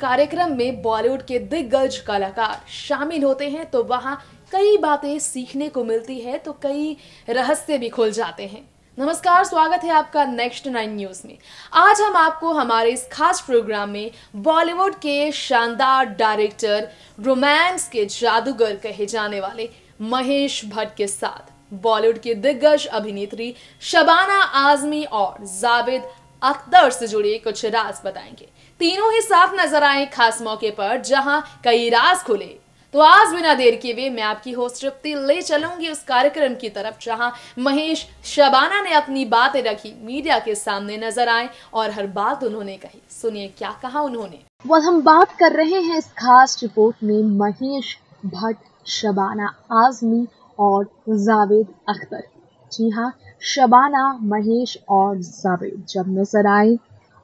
कार्यक्रम में बॉलीवुड के दिग्गज कलाकार शामिल होते हैं तो वहाँ कई बातें सीखने को मिलती है तो कई रहस्य भी खुल जाते हैं। नमस्कार, स्वागत है आपका नेक्स्ट नाइन न्यूज़ में। आज हम आपको हमारे इस खास प्रोग्राम में बॉलीवुड के शानदार डायरेक्टर, रोमांस के जादूगर कहे जाने वाले महेश भट्ट के साथ। बॉलीवुड के दिग्गज अभिनेत्री शबाना आजमी और जावेद अख्तर से जुड़े कुछ राज बताएँगे। तीनों ही साथ नज़र आए खास मौके पर, जहाँ कई राज खुले। तो आज बिना देर किए हुए मैं आपकी होस्ट तृप्ति ले चलूँगी उस कार्यक्रम की तरफ़, जहाँ महेश शबाना ने अपनी बातें रखी, मीडिया के सामने नज़र आए और हर बात उन्होंने कही। सुनिए क्या कहा उन्होंने। वह हम बात कर रहे हैं इस खास रिपोर्ट में महेश भट्ट शबाना, आजमी और जावेद अख्तर। जी हाँ शबाना, महेश और जावेद जब नज़र आए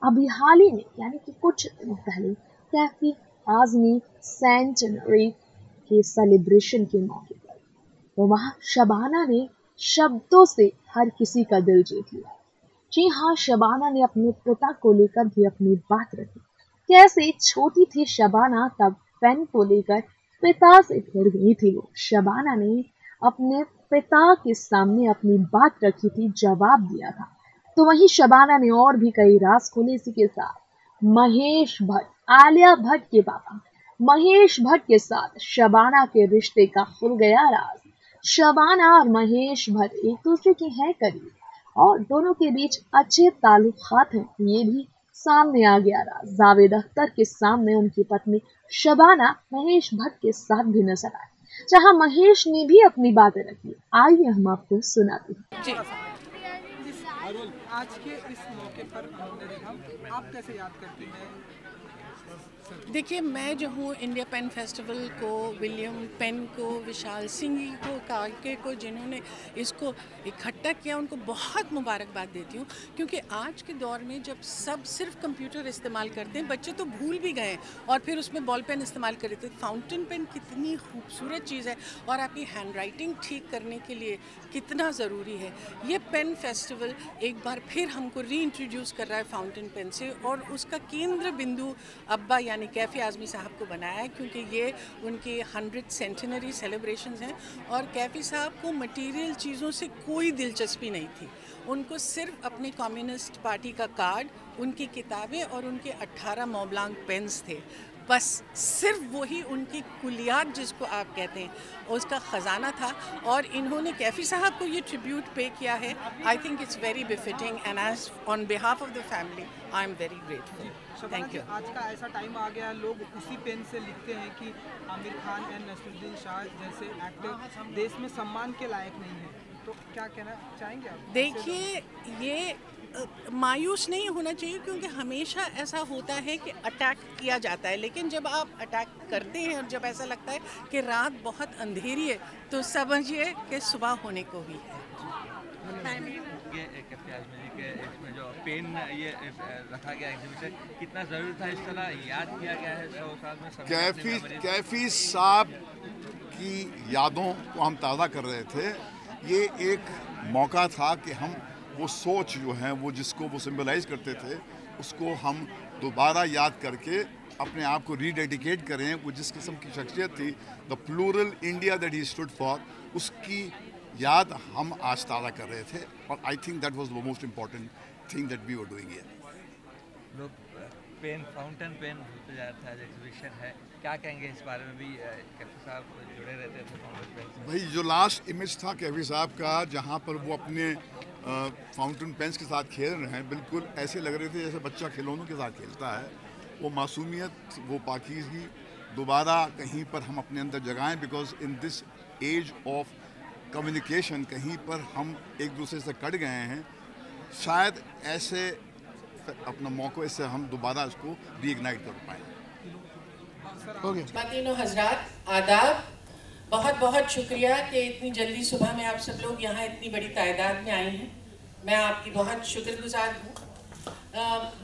अभी हाल ही में, यानी कि कुछ दिन पहले, कैफी आजमी सेंचुरी के सेलिब्रेशन के मौके पर तो वहाँ शबाना ने शब्दों से हर किसी का दिल जीत लिया। जी हाँ शबाना ने अपने पिता को लेकर भी अपनी बात रखी। कैसे छोटी थी शबाना, तब पेन को लेकर पिता से फिर गई थी वो। शबाना ने अपने पिता के सामने अपनी बात रखी थी, जवाब दिया था। तो वहीं शबाना ने और भी कई राज खोले इसी के साथ। महेश भट्ट, आलिया भट्ट के पापा। महेश भट्ट के साथ शबाना के रिश्ते का खुल गया राज। शबाना और महेश भट्ट एक दूसरे के हैं करीब, और दोनों के बीच अच्छे ताल्लुकात हैं, ये भी सामने आ गया राज। जावेद अख्तर के सामने उनकी पत्नी शबाना महेश भट्ट के साथ भी नज़र आए, जहाँ महेश ने भी अपनी बातें रखी। आइए हम आपको सुनाते हैं। आज के इस मौके पर देखा आप कैसे याद करते हैं? देखिए, मैं जो हूँ इंडिया पेन फेस्टिवल को विलियम पेन को, विशाल सिंह को काके को, जिन्होंने इसको इकट्ठा किया, उनको बहुत मुबारकबाद देती हूँ। क्योंकि आज के दौर में जब सब सिर्फ़ कंप्यूटर इस्तेमाल करते हैं, बच्चे तो भूल भी गए और फिर उसमें बॉल पेन इस्तेमाल कर रहे थे। फाउंटेन पेन कितनी खूबसूरत चीज़ है। और आपकी हैंड ठीक करने के लिए कितना ज़रूरी है। ये पेन फेस्टिवल एक बार फिर हमको री कर रहा है फाउंटेन पेन से। और उसका केंद्र बिंदु अब्बा कैफ़ी आज़मी साहब को बनाया है, क्योंकि ये उनकी हंड्रेड सेंटनरी सेलिब्रेशन हैं और कैफ़ी साहब को मटेरियल चीज़ों से कोई दिलचस्पी नहीं थी। उनको सिर्फ़ अपनी कम्युनिस्ट पार्टी का कार्ड उनकी किताबें और उनके 18 मोबलांग पेन्स थे। बस सिर्फ़ वही उनकी कुलियात जिसको आप कहते हैं उसका ख़जाना था और इन्होंने कैफ़ी साहब को ये ट्रिब्यूट पे किया है। I think it's very befitting and as on behalf of the family I am very grateful thank you आज का ऐसा टाइम आ गया लोग उसी पेन से लिखते हैं कि आमिर खान एंड नसरुद्दीन शाह जैसे एक्टर देश में सम्मान के लायक नहीं है। तो क्या कहना चाहेंगे आप? देखिए ये मायूस नहीं होना चाहिए क्योंकि हमेशा ऐसा होता है कि अटैक किया जाता है। लेकिन जब आप अटैक करते हैं और जब ऐसा लगता है कि रात बहुत अंधेरी है तो समझिए कि सुबह होने को भी है। इसमें जो पेन ये रखा गया एग्जीबिशन कितना ज़रूरी था इस तरह याद किया गया है सौ साल में कैफी कैफी साहब की यादों को हम ताज़ा कर रहे थे। ये एक मौका था कि हम वो सोच जो है, वो जिसको वो सिम्बलाइज करते थे, उसको हम दोबारा याद करके अपने आप को रीडेडिकेट करें। वो जिस किस्म की शख्सियत थी the plural India that he stood for उसकी याद हम आज ताज़ा कर रहे थे। और I think that was the most important thing that we were doing pen fountain pen होते जा रहा था एग्जीबिशन है। क्या कहेंगे इस बारे में भी साहब जुड़े रहते थे फाउंटेन पेन भाई, जो लास्ट इमेज था कैफी साहब का, जहाँ पर वो अपने फाउंटेन पेन्स के साथ खेल रहे हैं, बिल्कुल ऐसे लग रहे थे जैसे बच्चा खिलौनों के साथ खेलता है। वो मासूमियत, वो पाकिजगी, दोबारा कहीं पर हम अपने अंदर जगाएँ because in this age of communication कहीं पर हम एक दूसरे से कट गए हैं। शायद ऐसे, अपना मौके से हम दोबारा इसको रीइग्नाइट कर पाएँ। तीनों हजरात, आदाब बहुत बहुत शुक्रिया कि इतनी जल्दी सुबह में आप सब लोग यहाँ इतनी बड़ी तादाद में आए हैं। मैं आपकी बहुत शुक्रगुजार हूँ।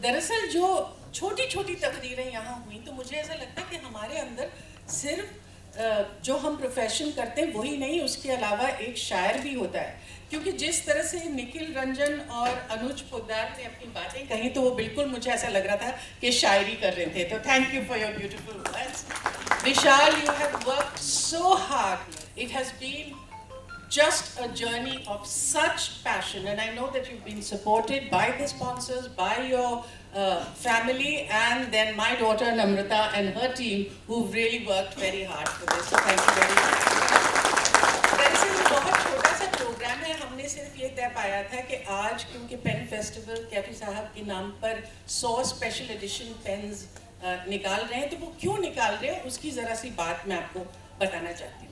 दरअसल जो छोटी छोटी तकरीरें यहाँ हुई तो मुझे ऐसा लगता है कि हमारे अंदर सिर्फ़ जो हम प्रोफेशन करते हैं, वही नहीं, उसके अलावा एक शायर भी होता है। क्योंकि जिस तरह से निखिल रंजन और अनुज पोदार ने अपनी बातें कही तो वो बिल्कुल मुझे ऐसा लग रहा था कि शायरी कर रहे थे। तो thank you for your beautiful words Vishal you have work so hard it has been just a journey of such passion and I know that you been supported by the sponsors by your family and then my daughter Namrata and her team who really work very hard for this thank you very much सिर्फ़ ये तय पाया था कि आज क्योंकि pen festival Kaifi साहब के नाम पर 100 स्पेशल एडिशन पेन्स निकाल रहे हैं तो वो क्यों निकाल रहे हैं, उसकी ज़रा सी बात मैं आपको बताना चाहती हूँ।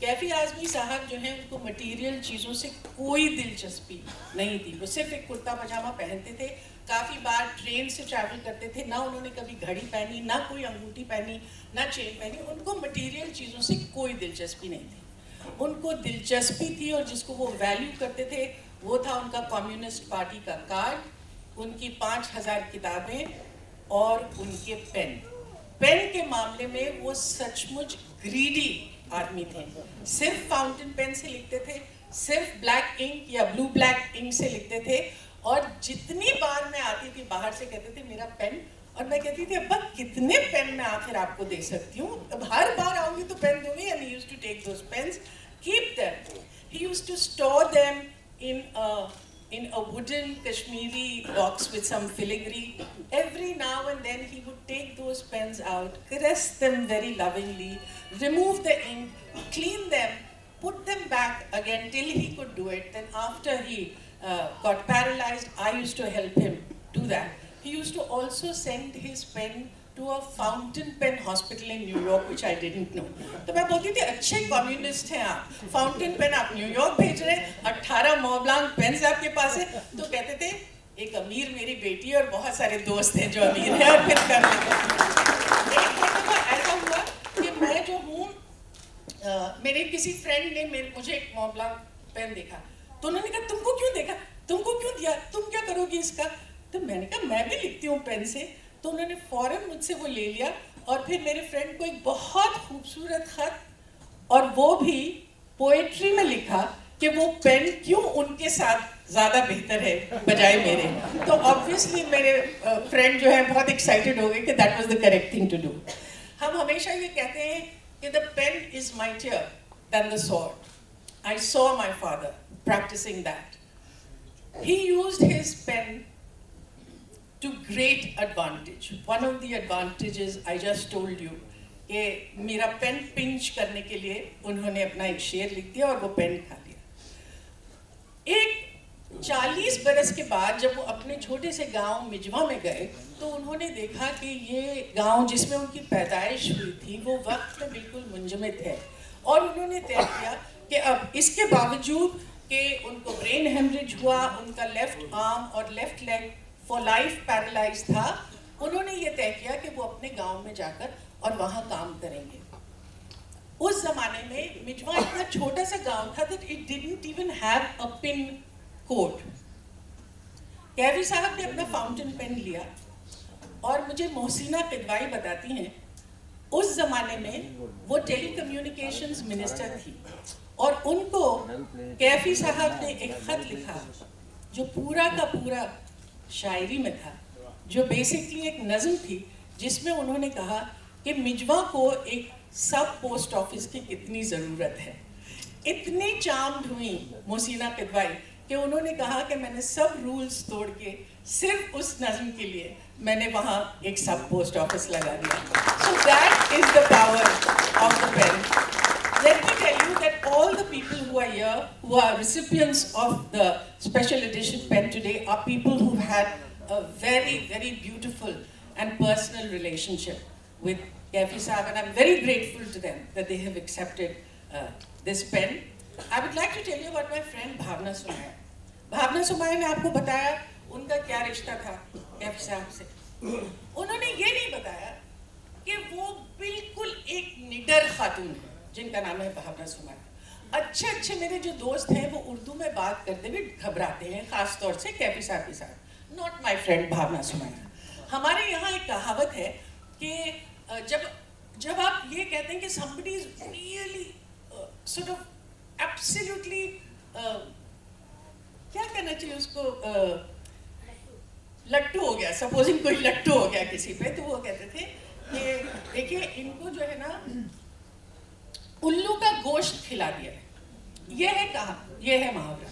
कैफी आजमी साहब जो हैं, उनको मटेरियल चीज़ों से कोई दिलचस्पी नहीं थी। वो सिर्फ़ एक कुर्ता पजामा पहनते थे, काफ़ी बार ट्रेन से ट्रैवल करते थे, ना उन्होंने कभी घड़ी पहनी, ना कोई अंगूठी पहनी, ना चेन पहनी, उनको मटेरियल चीज़ों से कोई दिलचस्पी नहीं थी। उनको दिलचस्पी थी और जिसको वो वैल्यू करते थे, वो था उनका कम्युनिस्ट पार्टी का कार्ड उनकी पाँच हज़ार किताबें और उनके पेन पेन के मामले में वो सचमुच ग्रीडी आदमी थे। सिर्फ़ फाउंटेन पेन से लिखते थे, सिर्फ़ ब्लैक इंक या ब्लू ब्लैक इंक से लिखते थे और जितनी बार मैं आती थी बाहर से कहते थे, मेरा पेन और मैं कहती थी अब्बा कितने पेन मैं आखिर आपको दे सकती हूँ अब हर बार आऊँगी तो पेन दूँगी and use to take those pens keep them he use to store them in in a wooden Kashmiri box with some filigree. Every now and then he would take those pens out, caress them very lovingly, remove the ink, clean them, put them back again till he could do it. Then after he uh, got paralyzed, I used to help him do that. He used to also send his pen to a pen hospital in New York, which I didn't know. तो मैं बोलती थी अच्छे communist हैं आप। Fountain pen आप New York भेज रहे अट्ठारह मोबलांग पेन्स आपके पास है। तो कहते थे एक अमीर मेरी बेटी और बहुत सारे दोस्त हैं जो अमीर हैं और फिर कर दफ़ा ऐसा हुआ कि मैं जो हूँ मेरे किसी फ्रेंड ने मेरे मुझे एक मोबलांग पेन देखा। तो उन्होंने कहा तुमको क्यों देखा? तुमको क्यों दिया? तुम क्या करोगी इसका? तो मैंने कहा, मैं भी लिखती हूँ पेन से। तो उन्होंने फ़ौरन मुझसे वो ले लिया और फिर मेरे फ्रेंड को एक बहुत खूबसूरत खत और वो भी पोएट्री में लिखा कि वो पेन क्यों उनके साथ ज़्यादा बेहतर है, बजाय मेरे। तो ऑब्वियसली मेरे फ्रेंड जो है बहुत एक्साइटेड हो गए कि that was the correct thing to do हम हमेशा ये कहते हैं कि the pen is mightier then the sword I saw my father practicing that he use his pen to great advantage. One of the advantages I just told you, कि मेरा pen pinch करने के लिए उन्होंने अपना एक शेर लिख दिया और वो पेन खा लिया एक 40 बरस के बाद जब वो अपने छोटे से गाँव मिजवा में गए तो उन्होंने देखा कि ये गाँव जिसमें उनकी पैदाइश हुई थी, वो वक्त में बिल्कुल मुंजमद है और उन्होंने तय किया कि अब इसके बावजूद कि उनको ब्रेन हेमरेज हुआ, उनका लेफ़्ट आर्म और left leg for life paralyse था, उन्होंने ये तय किया कि वो अपने गाँव में जाकर और वहाँ काम करेंगे। उस जमाने में मिजवा इतना छोटा सा गाँव था that it didn't even have a pin code Kaifi साहब ने अपना फाउंटेन पेन लिया और मुझे मोहसिना किदवाई बताती हैं, उस जमाने में वो टेलीकम्युनिकेशंस मिनिस्टर थी और उनको कैफी साहब ने एक खत लिखा जो पूरा का पूरा शायरी में था, जो बेसिकली एक नज़म थी, जिसमें उन्होंने कहा कि मिजवा को एक सब पोस्ट ऑफ़िस की कितनी ज़रूरत है। इतनी चाम हुई मोसीना किदवाई कि उन्होंने कहा कि मैंने सब रूल्स तोड़ के सिर्फ़ उस नज़म के लिए मैंने वहाँ एक सब पोस्ट ऑफ़िस लगा दिया। So that is the power of the pen you that all the people who are here, who are recipients of the special edition pen today, are people who've had a very, very beautiful and personal relationship with Kafi Saab, and I'm very grateful to them that they have accepted uh, this pen. I would like to tell you about my friend Bhavna Sumaya. Bhavna Sumaya ने आपको बताया उनका क्या रिश्ता था कैफी साहब से उन्होंने ये नहीं बताया कि वो बिल्कुल एक निडर खातून है जिनका नाम है भावना सुमाया अच्छे अच्छे मेरे जो दोस्त हैं वो उर्दू में बात करते हुए घबराते हैं खास तौर से कैफी साहब के साथ। नॉट माई फ्रेंड भावना सुमाया हमारे यहाँ एक कहावत है कि जब जब आप ये कहते हैं कि really uh, sort of absolutely uh, क्या कहना चाहिए उसको लट्टू हो गया। सपोजिंग कोई लट्टू हो गया किसी पे तो वो कहते थे कि देखिए इनको जो है ना उल्लू का गोश्त खिला दिया है। ये है कहा ये है मुहावरा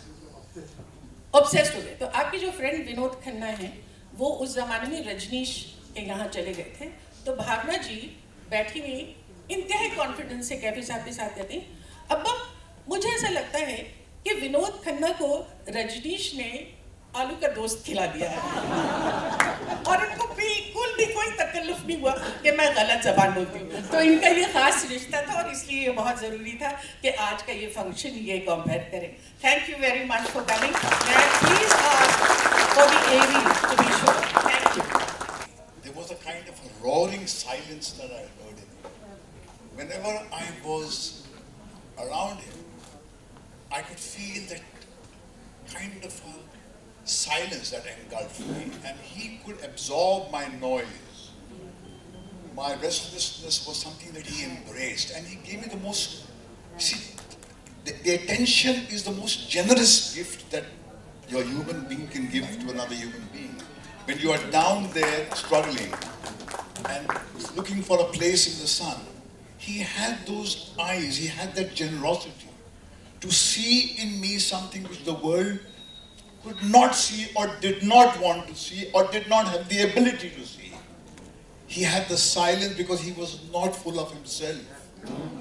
ऑब्सेस्ड हो गए। तो आपके जो फ्रेंड विनोद खन्ना हैं, वो उस जमाने में रजनीश के यहाँ चले गए थे। तो भावना जी बैठी हुई इंतहा कॉन्फिडेंस से कैफी साहब के साथ कहती अब मुझे ऐसा लगता है कि विनोद खन्ना को रजनीश ने आलू का दोस्त खिला दिया है। और इनको कोई तकल्लुफ नहीं हुआ कि मैं गलत जबान बोलती हूँ तो इनका ये खास रिश्ता था और इसलिए ये बहुत ज़रूरी था कि आज का ये फ़ंक्शन ये कंपेयर करें thank you very much for coming please for the AV to be sure thank you There was a kind of a roaring silence that I heard in him. Whenever I was around him, I could feel that kind of a silence that engulfed me, and he could absorb my noise. My restlessness was something that he embraced, and he gave me the most. See, the, the attention is the most generous gift that your human being can give to another human being. When you are down there struggling and looking for a place in the sun, he had those eyes, he had that generosity to see in me something which the world could not see or did not want to see or did not have the ability to see. He had the silence because he was not full of himself.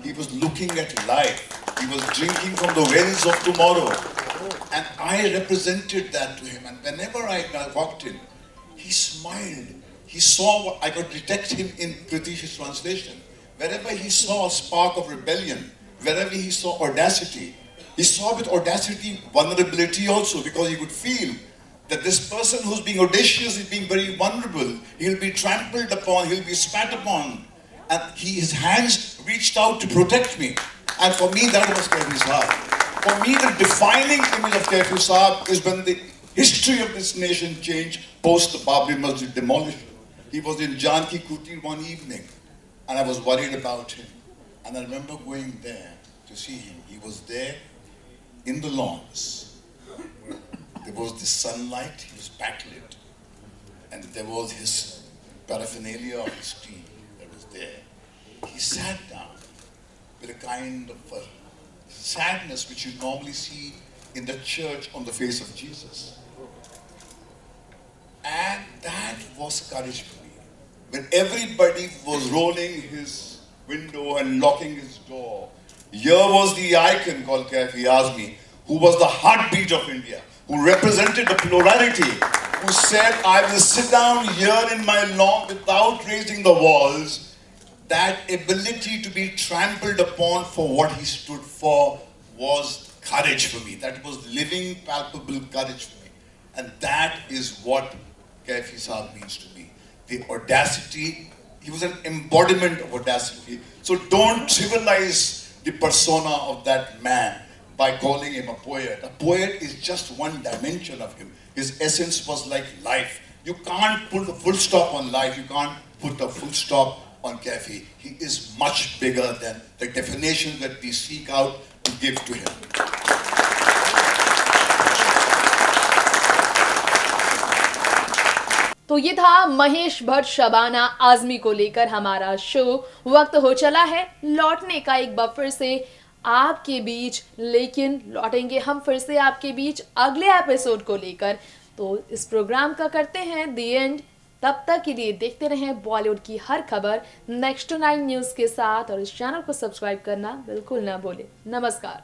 He was looking at life. He was drinking from the wells of tomorrow. And I represented that to him. And whenever I walked in, he smiled. He saw what I could detect him in Pritish's translation. Wherever he saw a spark of rebellion, wherever he saw audacity, he saw with audacity vulnerability also because he could feel that this person who's being audacious is being very vulnerable. He'll be trampled upon, he'll be spat upon. And he, his hands reached out to protect me. And for me, that was Kaifi Saab. For me, the defining image of Kaifi Saab is when the history of this nation changed post the Babri Masjid demolition. He was in Janki Kutir one evening, and I was worried about him. And I remember going there to see him. He was there in the lawns. There was the sunlight, he was backlit, and there was his paraphernalia of his team that was there. He sat down with a kind of a sadness which you normally see in the church on the face of Jesus. And that was courage for me. When everybody was rolling his window and locking his door, here was the icon called Kafi Azmi, who was the heartbeat of India, who represented the plurality, who said, I will sit down here in my lawn without raising the walls. That ability to be trampled upon for what he stood for was courage for me. That was living, palpable courage for me. And that is what Kaifi Saab means to me. The audacity, he was an embodiment of audacity. So don't trivialize the persona of that man by calling him a poet. A poet is just one dimension of him. His essence was like life. You can't put a full stop on life. You can't put a full stop on Kafi. He is much bigger than the definition that we seek out to give to him. तो ये था महेश भट्ट शबाना आजमी को लेकर हमारा show वक्त हो चला है लौटने का एक बार फिर से आपके बीच, लेकिन लौटेंगे हम फिर से आपके बीच अगले एपिसोड को लेकर। तो इस प्रोग्राम का करते हैं दी एंड तब तक के लिए देखते रहें बॉलीवुड की हर खबर नेक्स्ट नाइन न्यूज़ के साथ और इस चैनल को सब्सक्राइब करना बिल्कुल ना भूलें। नमस्कार।